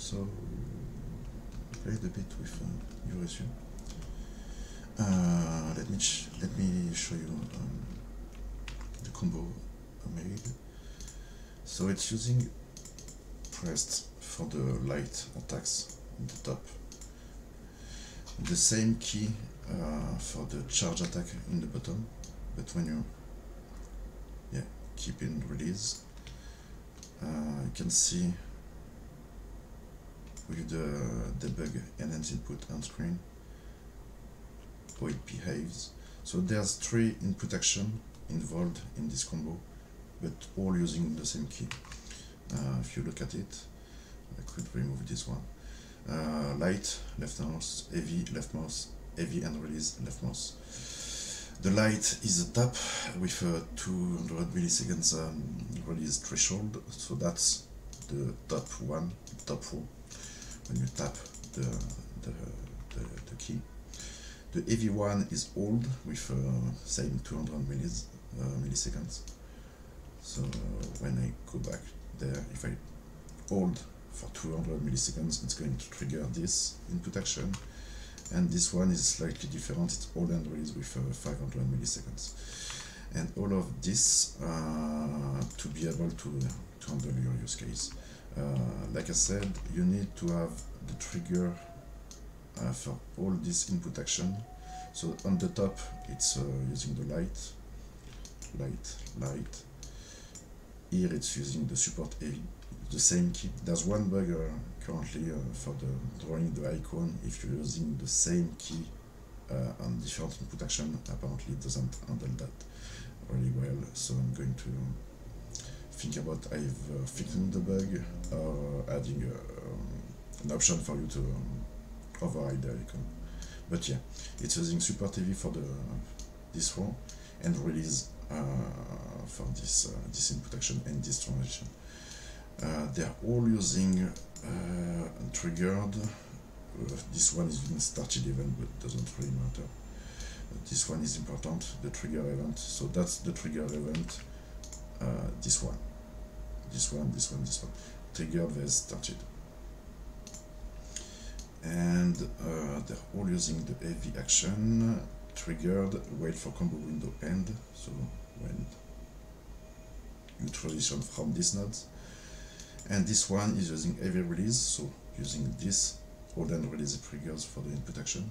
So played a bit with uh, USU. Uh, let me let me show you um, the combo I made. So it's using pressed for the light attacks in the top. The same key uh, for the charge attack in the bottom, but when you yeah keep in release, uh, you can see with the debug enhance input on screen how it behaves. So there's three input action involved in this combo, but all using the same key. Uh, if you look at it, I could remove this one. Uh, light, left mouse, heavy, left mouse, heavy and release, left mouse. The light is a tap with a 200 milliseconds um, release threshold, so that's the top one, top row, when you tap the, the, the, the key. The heavy one is old with uh, same 200 millis, uh, milliseconds. So when I go back there, if I hold for 200 milliseconds, it's going to trigger this input action. And this one is slightly different, it's hold and release with uh, 500 milliseconds. And all of this uh, to be able to, to handle your use case. Uh, like I said, you need to have the trigger uh, for all this input action. So on the top, it's uh, using the light, light, light. Here it's using the support heavy, the same key. There's one bug uh, currently uh, for the drawing the icon. If you're using the same key uh, on different input action, apparently it doesn't handle that really well. So I'm going to think about either fixing the bug or adding um, an option for you to um, override the icon. But yeah, it's using support TV for the this one and release uh, for this uh, this input action and this transition. Uh, they are all using uh, triggered. Uh, this one is using started event, but doesn't really matter. this one is important, the trigger event. So that's the trigger event. this one, this one, this one, this one. Trigger vs started and uh, they're all using the heavy action. Triggered wait for combo window end. So when you transition from this node. And this one is using heavy release. So using this hold and release triggers for the input action.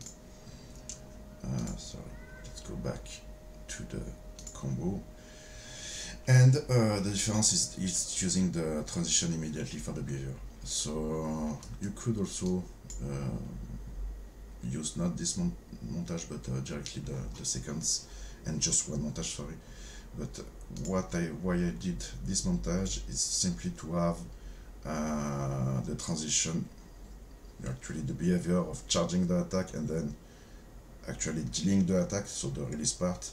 Uh, sorry. Let's go back to the combo and uh, the difference is it's using the transition immediately for the behavior. So you could also uh, use not this mon montage but uh, directly the, the and just one montage sorry. But what I why I did this montage is simply to have uh, the transition actually the behavior of charging the attack and then actually dealing the attack so the release part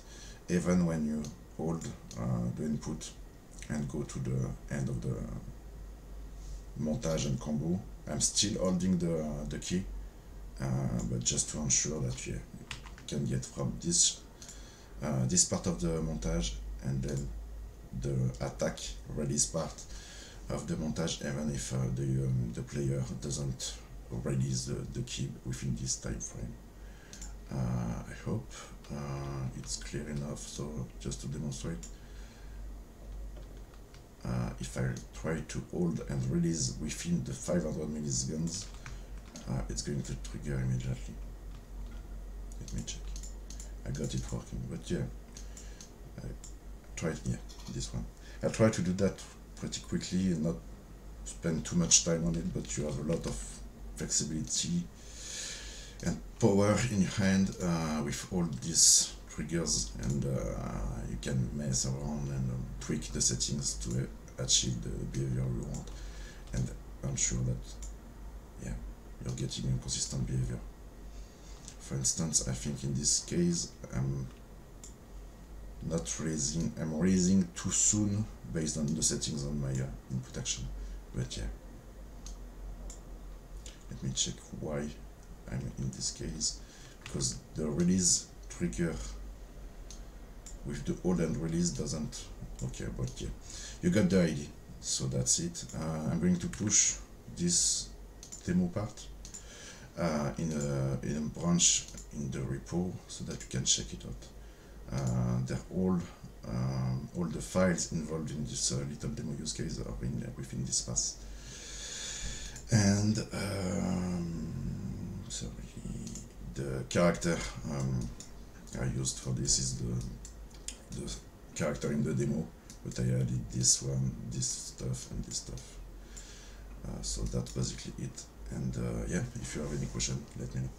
even when you hold uh, the input and go to the end of the montage and combo I'm still holding the, the key, uh, but just to ensure that you can get from this uh, this part of the montage and then the attack release part of the montage even if uh, the, um, the player doesn't release the, the key within this time frame. I hope uh, it's clear enough so just to demonstrate uh, if I try to hold and release within the 500 milliseconds, uh, it's going to trigger immediately. Let me check. I got it working, but yeah, I tried, yeah, this one. I try to do that pretty quickly and not spend too much time on it, but you have a lot of flexibility and power in your hand uh, with all these triggers and uh, you can mess around and um, tweak the settings to achieve the behavior you want. And I'm sure that yeah you're getting a consistent behavior. For instance I think in this case I'm not raising I'm raising too soon based on the settings on my uh, input action. But yeah. Let me check why I'm in this case because the release trigger with the hold and release doesn't okay but yeah you got the idea so that's it uh, I'm going to push this demo part uh, in a in a branch in the repo so that you can check it out. Uh, they're all um, all the files involved in this uh, little demo use case are in within this path. And um, sorry, the character um, I used for this is the the character in the demo, but I added this one, this stuff, and this stuff. Uh, so that's basically it. And uh, yeah, if you have any question, let me know.